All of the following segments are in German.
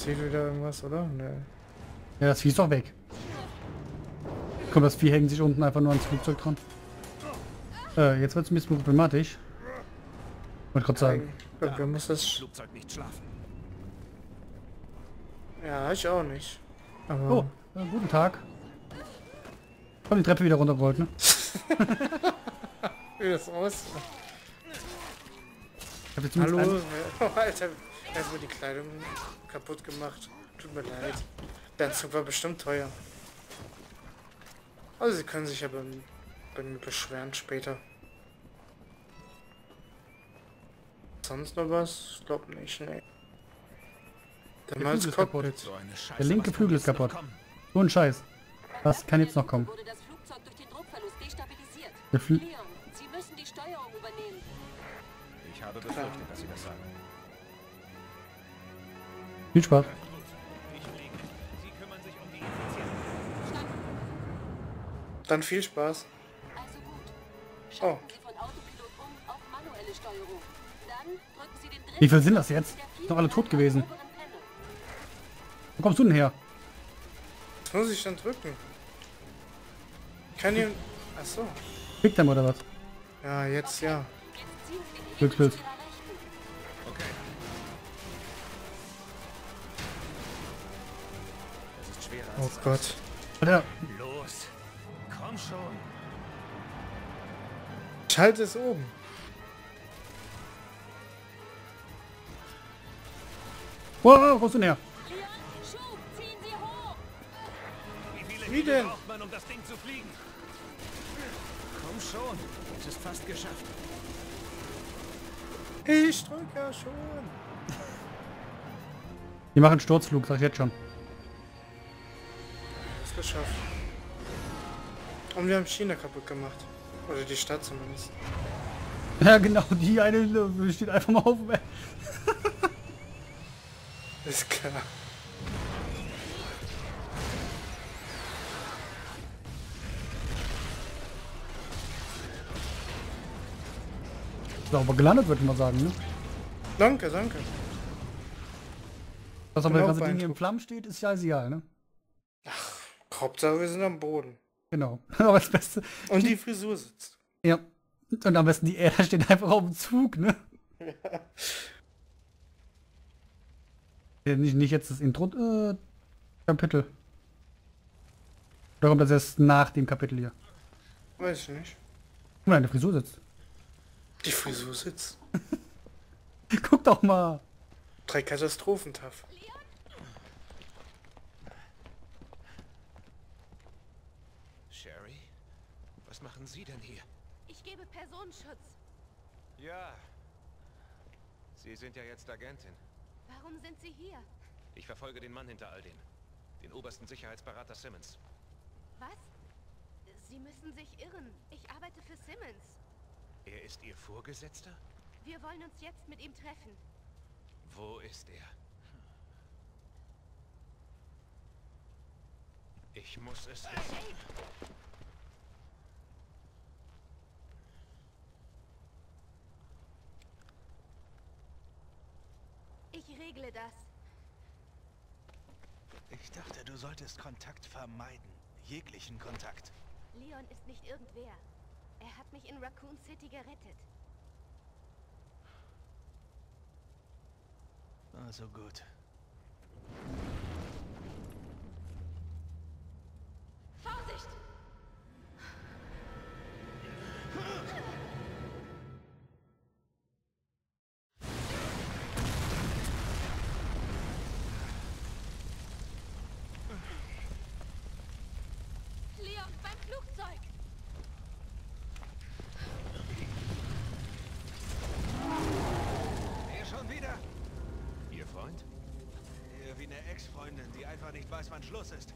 Zieht wieder irgendwas, oder? Ne. Ja, das Vieh ist doch weg. Komm, das Vieh hängt sich unten einfach nur ans Flugzeug dran. Äh, jetzt wird es ein bisschen problematisch. Wollte gerade sagen. Irgendwer muss das... Flugzeug nicht schlafen. Ja, ich auch nicht. Aber... Oh, äh, guten Tag. Komm, die Treppe wieder runter wollt, ne? Wie das aus? Ich hab jetzt Hallo? Alter, er hat mir die Kleidung kaputt gemacht. Tut mir leid. Der Anzug war bestimmt teuer. Also sie können sich ja bei, bei mir beschweren später. Sonst noch was? Ich glaub nicht, ne. Der Der Malz Flügel ist kaputt. So Scheiße. Der linke Flügel ist kaputt. So ein Scheiß. Was kann jetzt noch kommen? Der Flü Leon, Sie müssen die Steuerung übernehmen. Ich habe befürchtet, dass Sie das sagen. Die Infizierte. Dann viel Spaß. Also gut. Oh. Schalten Sie von Autopilot um auf manuelle Steuerung. Dann drücken Sie den dritten Wie viel sind das jetzt? Sind doch alle tot gewesen. Wo kommst du denn her? Was muss ich dann drücken? Kann ich... Achso. Big Time oder was? Ja, jetzt ja. Glückspilz. Oh Gott. Alter. Los. Komm schon. Schalt es oben. wow, wo du denn hoch. Wie denn? braucht man, um das Ding zu fliegen? Komm schon. Es ist fast geschafft. Ich drück ja schon. Die machen Sturzflug, sag ich jetzt schon. Geschafft. Und wir haben China kaputt gemacht. Oder die Stadt zumindest. Ja genau, die eine steht einfach mal auf. dem- Ist klar. Sauber gelandet, würde ich mal sagen, ne? Danke, danke. Was aber Genau, das ganze Ding hier in. Flammen steht, ist ja egal, ne? Hauptsache wir sind am Boden. Genau. aber das Beste. Und die Frisur sitzt. Ja. Und am besten die Erde steht einfach auf dem Zug, ne? Ja, nicht, nicht jetzt das Intro äh, Kapitel. Oder kommt das erst nach dem Kapitel hier? Weiß ich nicht. Guck mal, Frisur sitzt. Die Frisur sitzt. Guck doch mal. Drei Katastrophentaff. Sherry? Was machen Sie denn hier? Ich gebe Personenschutz. Ja. Sie sind ja jetzt Agentin. Warum sind Sie hier? Ich verfolge den Mann hinter all dem. Den obersten Sicherheitsberater Simmons. Was? Sie müssen sich irren. Ich arbeite für Simmons. Er ist Ihr Vorgesetzter? Wir wollen uns jetzt mit ihm treffen. Wo ist er? Ich muss es wissen. Ich regle das. Ich dachte, du solltest Kontakt vermeiden. Jeglichen Kontakt. Leon ist nicht irgendwer. Er hat mich in Raccoon City gerettet. Also gut. Vorsicht! Flugzeug! Er schon wieder? Ihr Freund? Eher wie eine Ex-Freundin, die einfach nicht weiß, wann Schluss ist.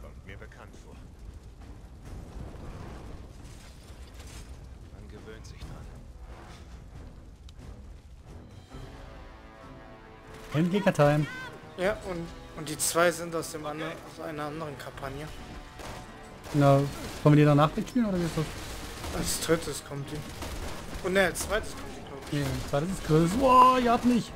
Kommt mir bekannt vor. Man gewöhnt sich dran. Endgegner-Time. Ja, und, und die zwei sind aus, dem anderen, aus einer anderen Kampagne. Na, wollen wir die danach mitspielen oder wie ist das? Als drittes kommt die. Und ne, als zweites kommt die, glaube Nee, zweites ist größer. Boah, ihr habt mich.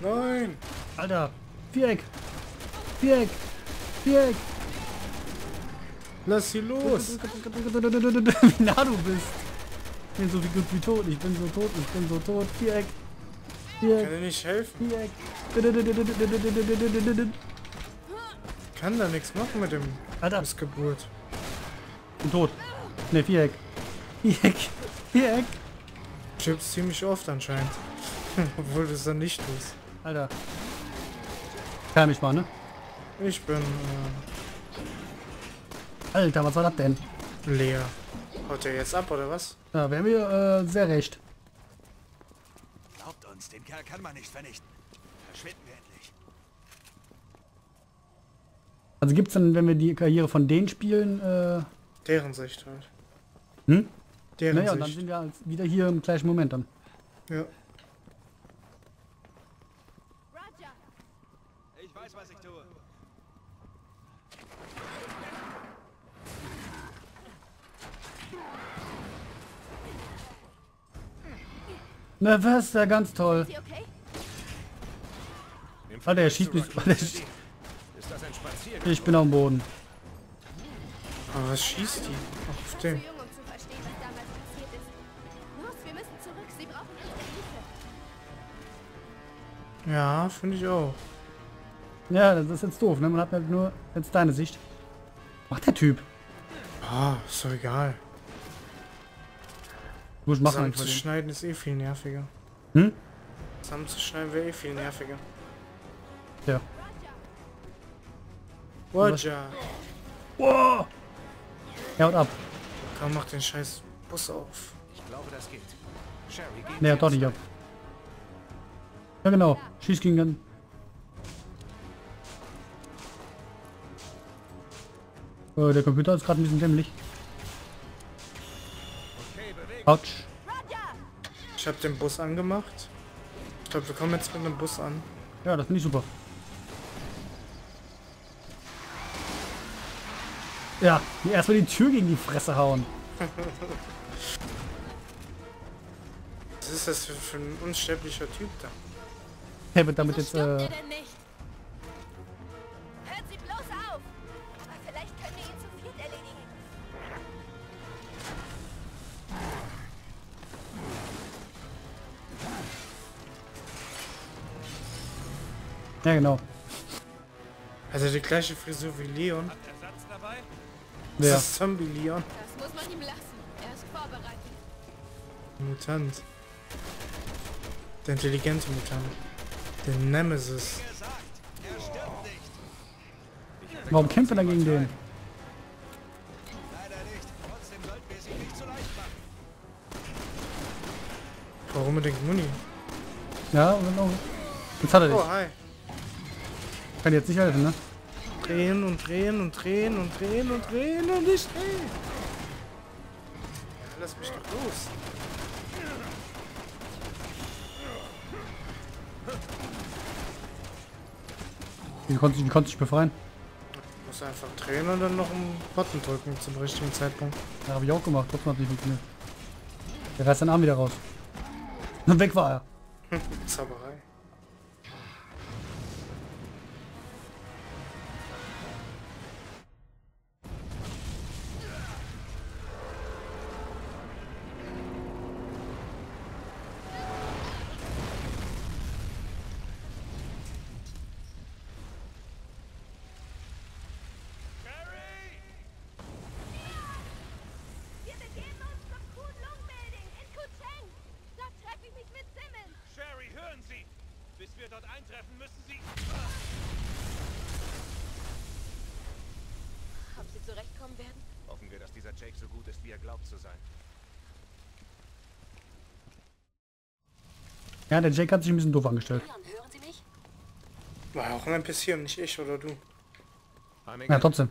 Nein! Alter, Viereck. Viereck. Viereck. Lass sie los! Wie nah du bist. Ich bin so wie gut wie tot. Ich bin so tot. Ich bin so tot. Viereck. Kann Viereck. dir nicht helfen? Viereck. Kann da nichts machen mit dem Alter, Missgeburt. bin tot. Ne, Viereck. Viereck. Viereck. Chips ziemlich oft anscheinend. Obwohl du es dann nicht tust. Alter. Kann mich mal, ne? Ich bin äh, Alter, was war das denn? leer. Haut der jetzt ab, oder was? Da wären wir äh, sehr recht. Uns, den Kerl kann man nicht vernichten. Verschwinden wir endlich. Also gibt's dann, wenn wir die Karriere von denen spielen, äh, Deren Sicht halt. hm? Deren Naja, und dann Sicht. sind wir wieder hier im gleichen Moment dann. Ja. Roger! Ich weiß, was ich tue. Na was, ja ganz toll. Alter, er schießt mich. Alter, City Ist das ein Spaziergang? Ich bin am Boden. Aber was schießt die? Auf den. Ja, finde ich auch. Ja, das ist jetzt doof, ne? Man hat halt nur jetzt deine Sicht. Macht der Typ. Ah, ist doch egal. Muss ich machen Zusammen einfach zu den. schneiden ist eh viel nerviger. Hm? Zusammen zu schneiden wäre eh viel nerviger. Ja. Roger! Wow! Er haut ab. Komm, mach den scheiß Bus auf. Ich glaube, das geht. Sherry, Ne, er wir haut doch nicht ab. Ja genau. Schieß gegen den. Äh, der Computer ist gerade ein bisschen dämlich. Autsch. Ich habe den Bus angemacht. Ich glaube, wir kommen jetzt mit einem Bus an. Ja, das finde ich super. Ja, erstmal die Tür gegen die Fresse hauen. Was ist das für, ein unsterblicher Typ da? Der wird damit jetzt, äh, ja genau. Er die gleiche Frisur wie Leon? Hat Ersatz dabei? Wer? Das ist Zombie Leon. Das muss man ihm lassen. Er ist vorbereitet. Mutant. Der intelligente Mutant. Der Nemesis. Warum kämpft er dann gegen den? Leider nicht. Trotzdem sollten wir sie nicht zu leicht machen. Warum unbedingt Muni? Ja, auch. Jetzt hat er dich. Oh, hi. Kann jetzt nicht helfen, ne? Drehen und drehen und drehen und drehen und drehen und ich drehe. Ja, lass mich doch los. Wie konntest du wie konntest du dich befreien? Ich muss einfach drehen und dann noch einen Button drücken zum richtigen Zeitpunkt. Ja, habe ich auch gemacht. Trotzdem hat nicht funktioniert. Der reißt seinen Arm wieder raus. Und weg war er. Zauberei. Dieser Jake so gut ist, wie er glaubt zu sein. Ja, der Jake hat sich ein bisschen doof angestellt. War auch ein NPC und nicht ich oder du. Ja, trotzdem.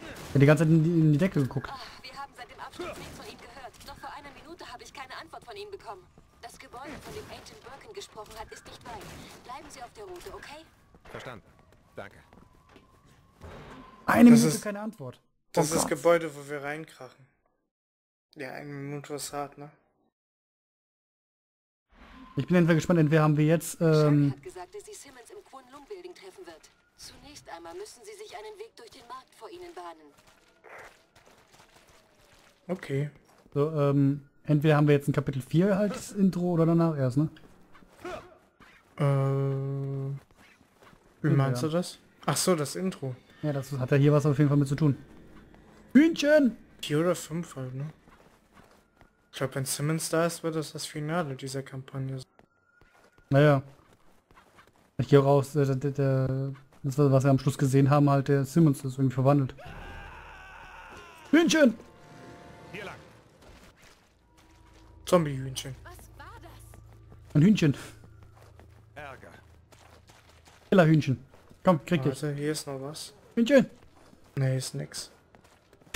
Er hat die ganze Zeit in die, in die Decke geguckt. Wir haben seit dem Absturz nichts von ihm gehört. Noch vor einer Minute habe ich keine Antwort von ihm bekommen. Das Gebäude, von dem Agent Birkin gesprochen hat, ist nicht weit. Bleiben Sie auf der Route, okay? Verstanden. Danke. Eine Das Minute keine Antwort. Das Oh ist das. Gebäude, wo wir reinkrachen. Ja, eine Minute ist hart, ne? Ich bin entweder gespannt, entweder haben wir jetzt, ähm, hat gesagt, dass sie Simmons im Lung Building treffen wird. Zunächst einmal müssen sie sich einen Weg durch den Markt vor ihnen bahnen. Okay. so, ähm, entweder haben wir jetzt ein Kapitel 4 als Intro oder danach erst, ne? Äh, wie meinst ja. du das? Ach so, das Intro. Ja, das hat ja hier was auf jeden Fall mit zu tun. Hühnchen! Vier oder fünf halt, ne? Ich glaube, wenn Simmons da ist, wird das das Finale dieser Kampagne. Naja. Ich gehe raus, der, der, der, das, was wir am Schluss gesehen haben, halt der Simmons ist irgendwie verwandelt. Hühnchen! Hier lang. Zombie-Hühnchen. Was war das? Ein Hühnchen. Ärger. Killerhühnchen. Komm, krieg dich. Warte, hier ist noch was. Hühnchen! Ne, ist nix.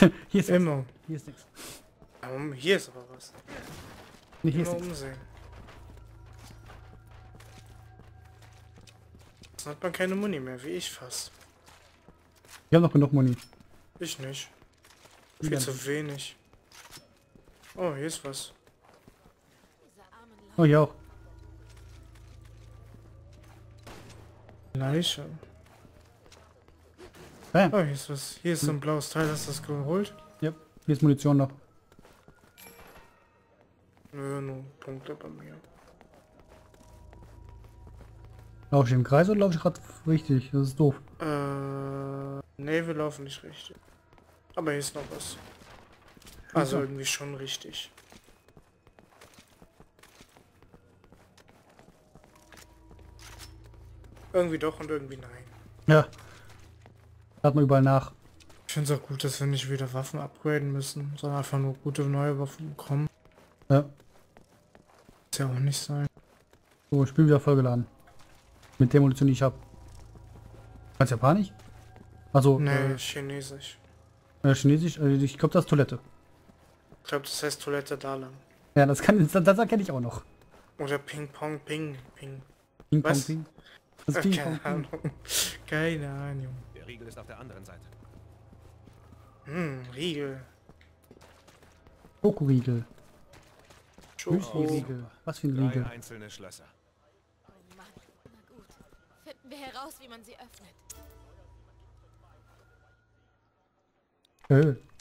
Hier ist. Immer. Hier ist nix. Um, hier ist aber was. Nee, hier Immer ist nix. umsehen. Jetzt hat man keine Muni mehr, wie ich fast. Wir haben noch genug Muni. Ich nicht. Wie Viel zu wenig. Oh, hier ist was. Oh, hier auch. Leiche. Bam. Oh, hier ist was. Hier ist so ein blaues Teil. Hast du das geholt? Ja, hier ist Munition noch. Nö, nur Punkte bei mir. Laufe ich im Kreis oder laufe ich gerade richtig? Das ist doof. Äh, nee, wir laufen nicht richtig. Aber hier ist noch was. Also Wieso? irgendwie schon richtig. Irgendwie doch und irgendwie nein. Ja. Hat man überall nach. Ich finde es auch gut, dass wir nicht wieder Waffen upgraden müssen, sondern einfach nur gute neue Waffen bekommen. Ja. Muss ja auch nicht sein. So, ich bin wieder vollgeladen. Mit der Munition, die ich habe. Ganz Japanisch? Also, Nee, Chinesisch. äh, äh, Chinesisch? Äh, ich glaube, das ist Toilette. Ich glaube, das heißt Toilette da lang. Ja, das kann, das, das kenne ich auch noch. Oder Ping Pong Ping Ping. Ping Pong Was? Ping. Das Äh, Ping keine Pong Ping. Ahnung. Keine Ahnung. Der Riegel ist auf der anderen Seite. Hm, Riegel. Schokoriegel. Schoko. Müsli-Riegel. Was für ein Drei Riegel. einzelne Schlösser. Oh Mann. Na gut. Finden wir heraus, wie man sie öffnet. Äh.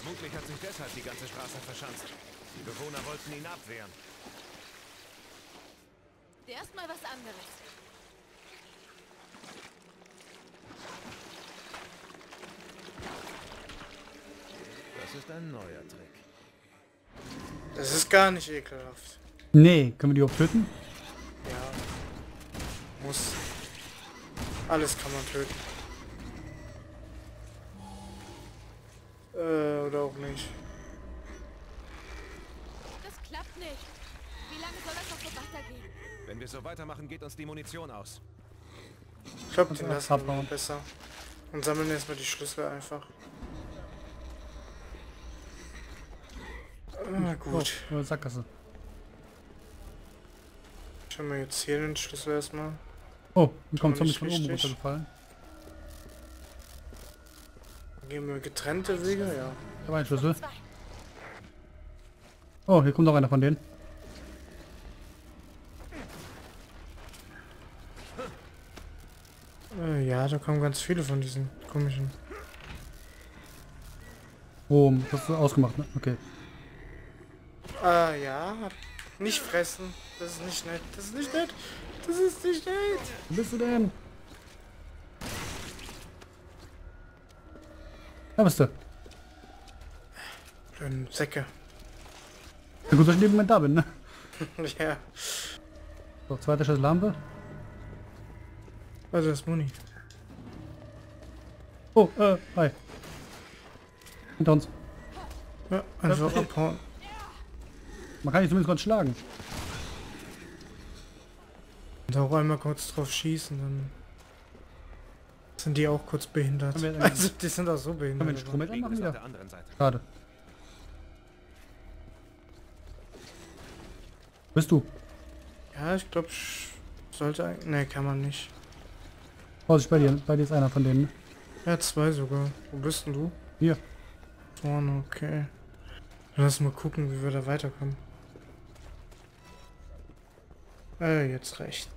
Vermutlich hat sich deshalb die ganze Straße verschanzt. Die Bewohner wollten ihn abwehren. Erstmal was anderes. Das ist ein neuer Trick. Das ist gar nicht ekelhaft. Nee, können wir die überhaupt töten? Ja. Muss. Alles kann man töten. Äh, oder auch nicht. Das klappt nicht. Wie lange soll das noch so weitergehen? Wenn wir so weitermachen, geht uns die Munition aus. Ich glaube, den lassen wir abbauen. besser. Und sammeln erstmal die Schlüssel einfach. Ah, gut. Oh, Sackgasse. Schauen wir jetzt hier den Schlüssel erstmal. Oh, Auch Zombies nicht von oben runtergefallen. Gehen wir getrennte Wege, ja. Ich habe einen Schlüssel. Oh, hier kommt noch einer von denen. Äh, ja, da kommen ganz viele von diesen komischen. Oh, das hast du ausgemacht, ne? Okay. Ah, ja. Nicht fressen. Das ist nicht nett. Das ist nicht nett. Das ist nicht nett. Wo bist du denn? Da bist du. Blöden Säcke. Ja, gut, dass ich in dem Moment da bin, ne? ja. So, zweite haben wir. Also das Muni. Oh, äh, hi. Hinter uns. Ja, einfach abhauen. Man kann dich zumindest kurz schlagen. Und auch einmal kurz drauf schießen, dann sind die auch kurz behindert. Wir Also die sind auch so Können wir den behindert. Strom Riegel anmachen wieder? der anderen Seite. Schade. Bist du? Ja, ich glaube, sollte eigentlich... Ne, kann man nicht. Vorsicht bei dir. Bei dir ist einer von denen. ne? Ja, zwei sogar. Wo bist denn du? Hier. Vorne, okay. Lass mal gucken, wie wir da weiterkommen. Äh, jetzt recht.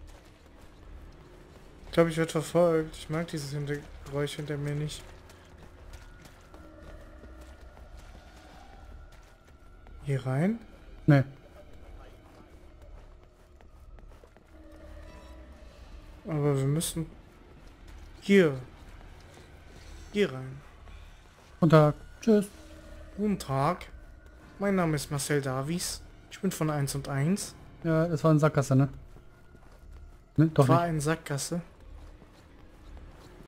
Ich glaube, ich werde verfolgt. Ich mag dieses Hinter Geräusch hinter mir nicht. Hier rein? Ne. Aber wir müssen hier. Hier rein. Guten Tag. Tschüss. Guten Tag. Mein Name ist Marcel Davies. Ich bin von 1 und 1. Ja, das war eine Sackgasse, ne? Ne, doch War nicht. eine Sackgasse.